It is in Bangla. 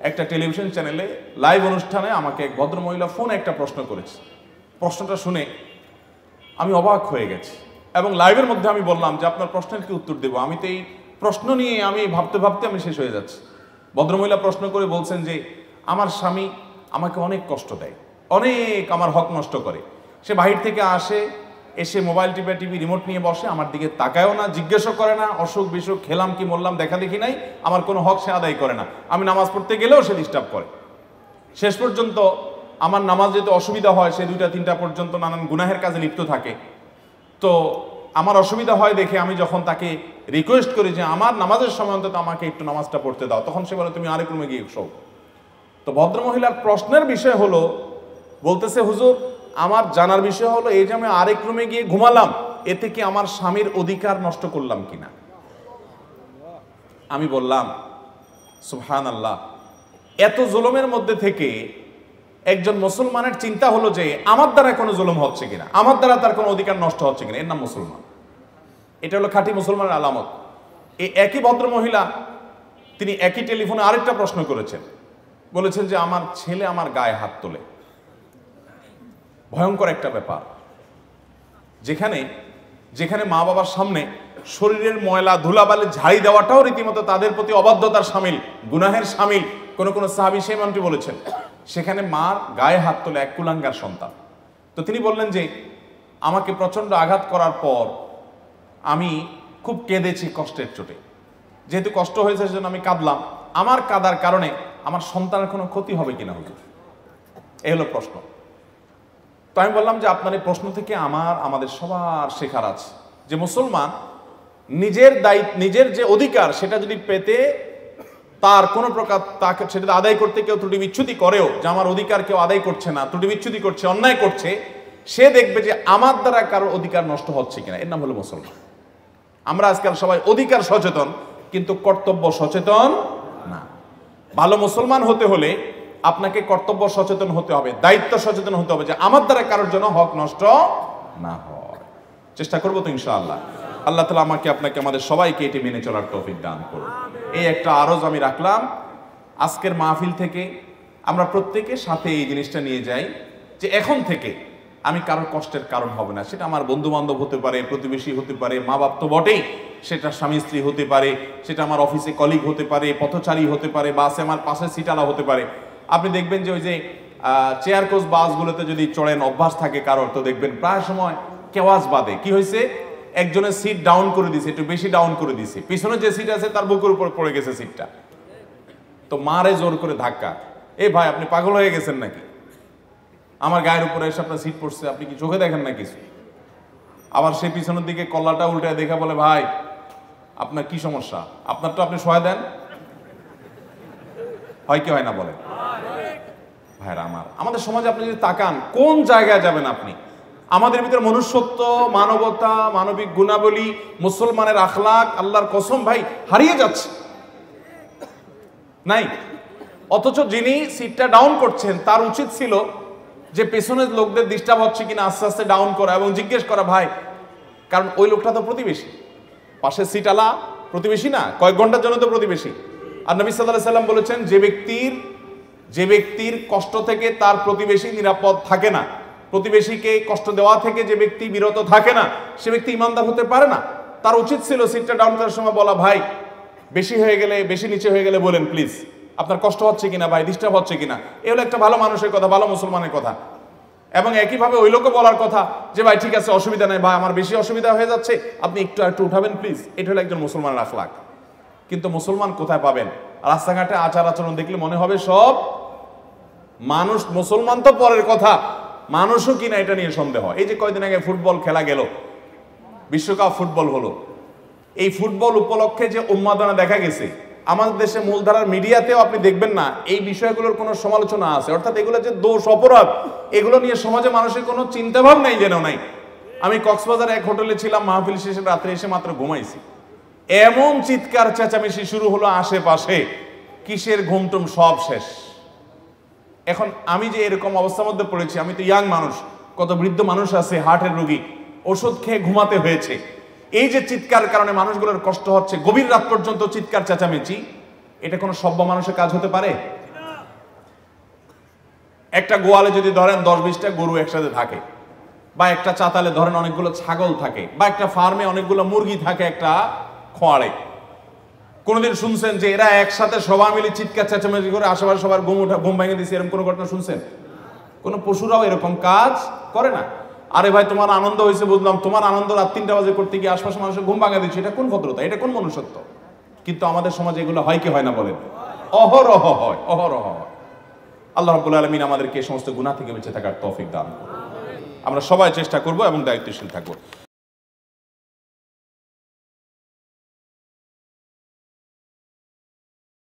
একটা টেলিভিশন চ্যানেলে লাইভ অনুষ্ঠানে আমাকে এক ভদ্রমহিলা ফোন একটা প্রশ্ন করেছে। প্রশ্নটা শুনে আমি অবাক হয়ে গেছি এবং লাইভের মধ্যে আমি বললাম যে আপনার প্রশ্নের কি উত্তর দেবো? আমি তো এই প্রশ্ন নিয়ে আমি ভাবতে ভাবতে আমি শেষ হয়ে যাচ্ছি। ভদ্রমহিলা প্রশ্ন করে বলছেন যে, আমার স্বামী আমাকে অনেক কষ্ট দেয়, অনেক আমার হক নষ্ট করে। সে বাহির থেকে আসে এসে মোবাইল টিপে টিভি রিমোট নিয়ে বসে, আমার দিকে তাকায়ও না, জিজ্ঞেসও করে না, অসুখ বিসুখ, খেলাম কি মরলাম দেখা দেখি নাই, আমার কোনো হক সে আদায় করে না। আমি নামাজ পড়তে গেলেও সে ডিস্টার্ব করে। শেষ পর্যন্ত আমার নামাজ যেতে অসুবিধা হয়, সে দুইটা তিনটা পর্যন্ত নানান গুনাহের কাজে লিপ্ত থাকে। তো আমার অসুবিধা হয় দেখে আমি যখন তাকে রিকোয়েস্ট করি যে, আমার নামাজের সময় অন্তত আমাকে একটু নামাজটা পড়তে দাও। তখন সে বলে, তুমি আরেক রুমে গিয়ে শো তো ভদ্রমহিলার প্রশ্নের বিষয় হলো, বলতেছে, হুজুর আমার জানার বিষয় হলো, এই যে আমি আরেক রুমে গিয়ে ঘুমালাম, এতে কি আমার স্বামীর অধিকার নষ্ট করলাম কিনা? আমি বললাম সুহান আল্লাহ এত জুলুমের মধ্যে থেকে একজন মুসলমানের চিন্তা হলো যে, আমার দ্বারা কোনো জুলুম হচ্ছে কিনা? আমার দ্বারা তার কোনো অধিকার নষ্ট হচ্ছে কিনা? এর নাম মুসলমান। এটা হলো খাঁটি মুসলমানের আলামত। এই একই ভদ্র মহিলা, তিনি একই টেলিফোনে আরেকটা প্রশ্ন করেছেন। বলেছেন যে, আমার ছেলে আমার গায়ে হাত তোলে। ভয়ঙ্কর একটা ব্যাপার। যেখানে যেখানে মা বাবার সামনে শরীরের ময়লা, ধুলাবালি, ঝাড়ি দেওয়াটাও রীতিমতো তাদের প্রতি অবাধ্যতার সামিল, গুনাহের সামিল, কোনো কোনো সাহাবি সেই মন্ত্রী বলেছেন। সেখানে মার গায়ে হাত তোলে এক কুলাঙ্গার সন্তান। তো তিনি বললেন যে, আমাকে প্রচণ্ড আঘাত করার পর আমি খুব কেঁদেছি কষ্টের চোটে। যেহেতু কষ্ট হয়েছে সেজন্য আমি কাঁদলাম। আমার কাদার কারণে আমার সন্তানের কোনো ক্ষতি হবে কিনা হুজুর? এই হলো প্রশ্ন। তো আমি বললাম যে আপনার এই প্রশ্ন থেকে আমার, আমাদের সবার শেখার আছে। যে মুসলমান নিজের দায়িত্ব, নিজের যে অধিকার সেটা যদি পেতে তার কোনো প্রকার তাকে, সেটা আদায় করতে কেউ ত্রুটি বিচ্ছুতি করেও, যে আমার অধিকার কেউ আদায় করছে না, ত্রুটি বিচ্ছুতি করছে, অন্যায় করছে, সে দেখবে যে আমার দ্বারা কারোর অধিকার নষ্ট হচ্ছে কিনা। এর নাম হলো মুসলমান। আমরা আজকাল সবাই অধিকার সচেতন, কিন্তু কর্তব্য সচেতন না। ভালো মুসলমান হতে হলে আপনাকে কর্তব্য সচেতন হতে হবে, দায়িত্ব সচেতন হতে হবে যে আমার দ্বারা কারোর জন্য হক নষ্ট না হয়। চেষ্টা করব তো ইনশাআল্লাহ। আল্লাহ তালা আমাকে, আপনাকে, আমাদের সবাইকে এটি মেনে চলার তৌফিক দান করুন এই একটা আরজ আমি রাখলাম। আজকের মাহফিল থেকে আমরা প্রত্যেকে সাথে এই জিনিসটা নিয়ে যাই যে এখন থেকে আমি কারোর কষ্টের কারণ হবে না। সেটা আমার বন্ধু বান্ধব হতে পারে, প্রতিবেশী হতে পারে, মা বাপ তো বটেই। সেটা স্বামী স্ত্রী হতে পারে, সেটা আমার অফিসে কলিগ হতে পারে, পথচারী হতে পারে বাসে আমার পাশে সিটালা হতে পারে। আপনি দেখবেন যে ওই যে চেয়ার কোচ বাসগুলোতে যদি চড়েন, অভ্যাস থাকে কারোর, তো দেখবেন প্রায় সময় কেওয়াজ বাদে কি হয়েছে? একজনের সিট ডাউন করে দিছে, একটু বেশি ডাউন করে দিছে। পিছনে যে সিট আছে, তার বুকের উপর পড়ে গেছে সিটটা তো মারে জোর করে ধাক্কা। এ ভাই, আপনি পাগল হয়ে গেছেন নাকি? আমার গায়ের উপরে এসে আপনার সিট পড়ছে, আপনি কি চোখে দেখেন না কিছু? আবার সে পিছনের দিকে কল্লাটা উল্টে দেখা বলে, ভাই, আপনার কি সমস্যা? আপনার তো আপনি সহায় দেন। হয় কি হয় না বলে ভাইরা আমার। আমাদের সমাজে আপনি যদি তাকান, কোন জায়গায় যাবেন আপনি? আমাদের ভিতরে মনুষ্যত্ব, মানবতা, মানবিক গুণাবলী, মুসলমানের আখলাক, আল্লাহর কসম, ভাই, হারিয়ে যাচ্ছে। নাই? অথচ যিনি সিটটা ডাউন করছেন, তার উচিত ছিল যে পেছনের লোকদের ডিস্টার্ব হচ্ছে কিনা, আস্তে আস্তে ডাউন করা এবং জিজ্ঞেস করা, ভাই, কারণ ওই লোকটা তো প্রতিবেশী। পাশের সিট আলা প্রতিবেশী না, কয়েক ঘণ্টার জন্য তো প্রতিবেশী। আর নবী সাল্লাহ সাল্লাম বলেছেন, যে ব্যক্তির যে ব্যক্তির কষ্ট থেকে তার প্রতিবেশী নিরাপদ থাকে না, প্রতিবেশীকে কষ্ট দেওয়া থেকে যে ব্যক্তি বিরত থাকে না, সে ব্যক্তি ইমানদার হতে পারে না। তার উচিত ছিল সিটটা ডাউন করার সময় বলা, ভাই, বেশি হয়ে গেলে, বেশি নিচে হয়ে গেলে বলেন প্লিজ আপনার কষ্ট হচ্ছে কিনা, ভাই ডিস্টার্ব হচ্ছে কিনা? এ হলো একটা ভালো মানুষের কথা, ভালো মুসলমানের কথা। এবং একইভাবে ওই লোকও বলার কথা যে, ভাই, ঠিক আছে, অসুবিধা নেই, ভাই, আমার বেশি অসুবিধা হয়ে যাচ্ছে, আপনি একটু একটু উঠাবেন প্লিজ এটা হলো একজন মুসলমানের আখলাক কিন্তু মুসলমান কোথায় পাবেন? রাস্তাঘাটে আচার আচরণ দেখলে মনে হবে সব মানুষ, মুসলমান তো পরের কথা। মানুষও কিনা এটা নিয়ে সন্দেহ। এই যে কয়দিন আগে ফুটবল খেলা গেল, বিশ্বকাপ ফুটবল হলো। এই ফুটবল উপলক্ষে যে উন্মাদনা দেখা গেছে, আমাদের দেশে মূলধারার মিডিয়াতেও আপনি দেখবেন না, এই বিষয়গুলোর কোনো সমালোচনা আছে। অর্থাৎ এগুলো যে দোষ, অপরাধ, এগুলো নিয়ে সমাজে মানুষের কোনো চিন্তাভাব নেই যেন নাই। আমি কক্সবাজার এক হোটেলে ছিলাম, মাহফিল শেষে রাত্রে এসে মাত্র ঘুমাইছি। এমন চিৎকার, চেঁচামেচি শুরু হলো আশেপাশে। কিসের ঘুমটুম সব শেষ। এখন আমি যে এরকম অবস্থার মধ্যে পড়েছি, আমি তো ইয়াং মানুষ, কত বৃদ্ধ মানুষ আছে হার্টের রোগী, ওষুধ খেয়ে ঘুমাতে হয়েছে। এই যে চিৎকার কারণে মানুষগুলোর কষ্ট হচ্ছে, গভীর রাত পর্যন্ত চিৎকার চেঁচামেচি, এটা কোনো সভ্য মানুষের কাজ হতে পারে? একটা গোয়ালে যদি ধরেন দশ বিশটা গরু একসাথে থাকে, বা একটা চাতালে ধরেন অনেকগুলো ছাগল থাকে, বা একটা ফার্মে অনেকগুলো মুরগি থাকে একটা খোয়াড়ে কোনোদিন শুনছেন যে এরা একসাথে সবাই মিলে চিৎকার, চেঁচামেচি করে আশেপাশে সবার ঘুম উঠা, ঘুম ভেঙে দিয়েছে এরকম কোনো ঘটনা শুনছেন? কোনো পশুরাও এরকম কাজ করে না? আরে ভাই, তোমার আনন্দ হয়েছে বুঝলাম, তোমার আনন্দ রাত তিনটা বাজে করতে গিয়ে আশপাশে মানুষের ঘুম ভাঙা দিচ্ছে, এটা কোন ভদ্রতা? এটা কোন মনুষ্যত্ব? কিন্তু আমাদের সমাজে এগুলো হয় কি হয় না বলেন? অহরহ হয় অহরহ হয়। আল্লাহ রাব্বুল আলমিন আমাদেরকে এই সমস্ত গুণা থেকে বেঁচে থাকার তৌফিক দান করুন। আমরা সবাই চেষ্টা করব এবং দায়িত্বশীল থাকব।